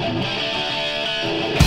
Música